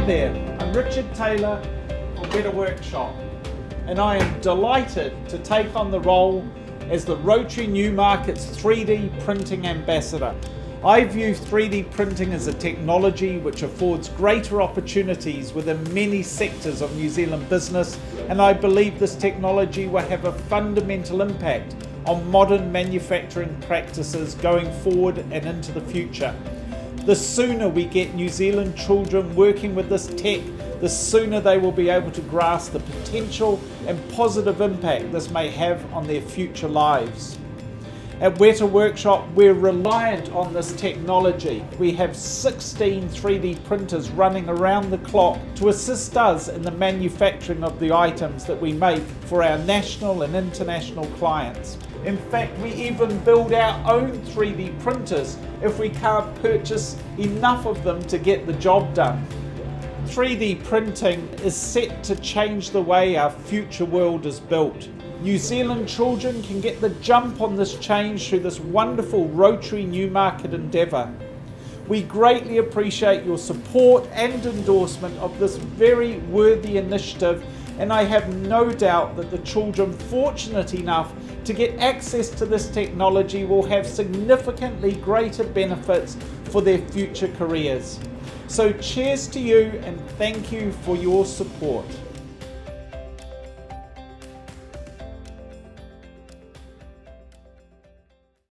there, I'm Richard Taylor for Weta Workshop and I am delighted to take on the role as the Rotary Newmarket's 3D printing ambassador. I view 3D printing as a technology which affords greater opportunities within many sectors of New Zealand business and I believe this technology will have a fundamental impact on modern manufacturing practices going forward and into the future. The sooner we get New Zealand children working with this tech, the sooner they will be able to grasp the potential and positive impact this may have on their future lives. At Weta Workshop, we're reliant on this technology. We have 16 3D printers running around the clock to assist us in the manufacturing of the items that we make for our national and international clients. In fact, we even build our own 3D printers if we can't purchase enough of them to get the job done. 3D printing is set to change the way our future world is built. New Zealand children can get the jump on this change through this wonderful Rotary Newmarket endeavour. We greatly appreciate your support and endorsement of this very worthy initiative and I have no doubt that the children fortunate enough to get access to this technology will have significantly greater benefits for their future careers. So cheers to you and thank you for your support.